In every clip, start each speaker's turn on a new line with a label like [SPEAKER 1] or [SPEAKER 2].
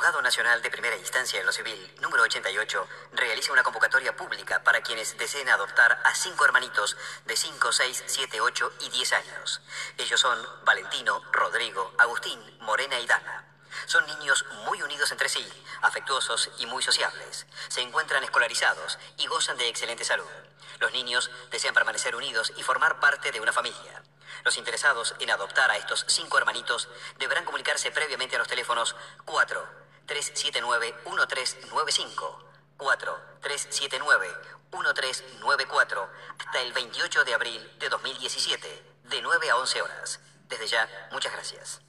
[SPEAKER 1] Juzgado Nacional de Primera Instancia en lo Civil, número 88, realiza una convocatoria pública para quienes deseen adoptar a cinco hermanitos de 5, 6, 7, 8 y 10 años. Ellos son Valentino, Rodrigo, Agustín, Morena y Dana. Son niños muy unidos entre sí, afectuosos y muy sociables. Se encuentran escolarizados y gozan de excelente salud. Los niños desean permanecer unidos y formar parte de una familia. Los interesados en adoptar a estos cinco hermanitos deberán comunicarse previamente a los teléfonos 4 379 1395 4 379 1394 hasta el 28 de abril de 2017, de 9 a 11 horas. Desde ya, muchas gracias.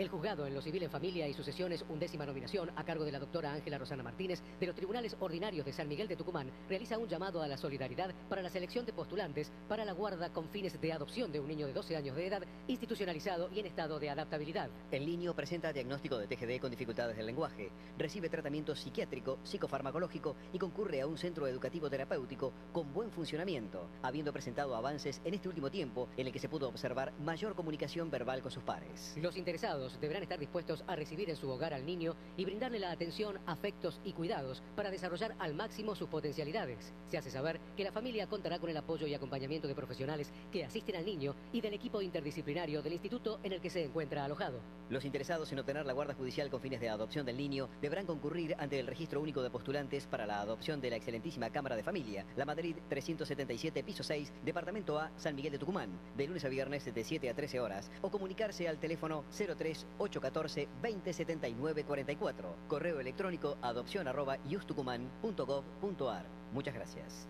[SPEAKER 2] El juzgado en lo civil en familia y sucesiones, undécima nominación a cargo de la doctora Ángela Rosana Martínez de los tribunales ordinarios de San Miguel de Tucumán, realiza un llamado a la solidaridad para la selección de postulantes para la guarda con fines de adopción de un niño de 12 años de edad institucionalizado y en estado de adaptabilidad.
[SPEAKER 3] El niño presenta diagnóstico de TGD con dificultades del lenguaje, recibe tratamiento psiquiátrico, psicofarmacológico y concurre a un centro educativo terapéutico con buen funcionamiento, habiendo presentado avances en este último tiempo en el que se pudo observar mayor comunicación verbal con sus pares.
[SPEAKER 2] Los interesados deberán estar dispuestos a recibir en su hogar al niño y brindarle la atención, afectos y cuidados para desarrollar al máximo sus potencialidades. Se hace saber que la familia contará con el apoyo y acompañamiento de profesionales que asisten al niño y del equipo interdisciplinario del instituto en el que se encuentra alojado.
[SPEAKER 3] Los interesados en obtener la guarda judicial con fines de adopción del niño deberán concurrir ante el registro único de postulantes para la adopción de la excelentísima Cámara de Familia, La Madrid 377, piso 6, Departamento A, San Miguel de Tucumán, de lunes a viernes de 7 a 13 horas, o comunicarse al teléfono 03 814 2079 44. Correo electrónico adopción arroba Muchas gracias.